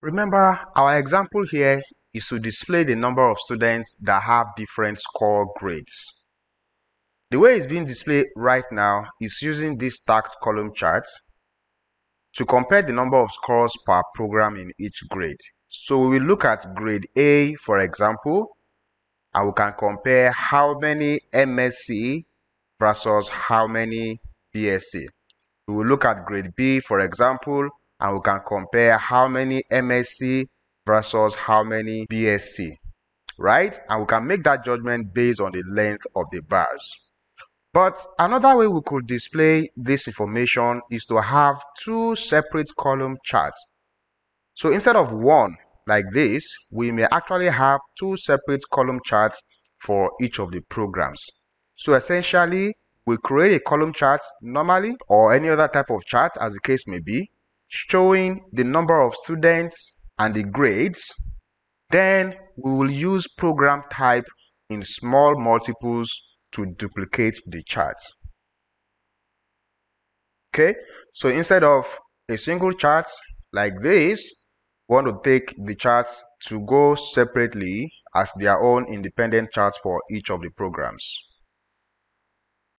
Remember, our example here is to display the number of students that have different score grades. The way it's being displayed right now is using this stacked column chart to compare the number of scores per program in each grade. So we will look at grade A, for example, and we can compare how many MSc versus how many BSc. We will look at grade B, for example, and we can compare how many MSc versus how many BSc, right? And we can make that judgment based on the length of the bars. But another way we could display this information is to have two separate column charts. So instead of one like this, we may actually have two separate column charts for each of the programs. So essentially, we create a column chart normally or any other type of chart as the case may be, showing the number of students and the grades. Then we will use program type in small multiples to duplicate the chart. Okay, so instead of a single chart like this, we want to take the charts to go separately as their own independent charts for each of the programs.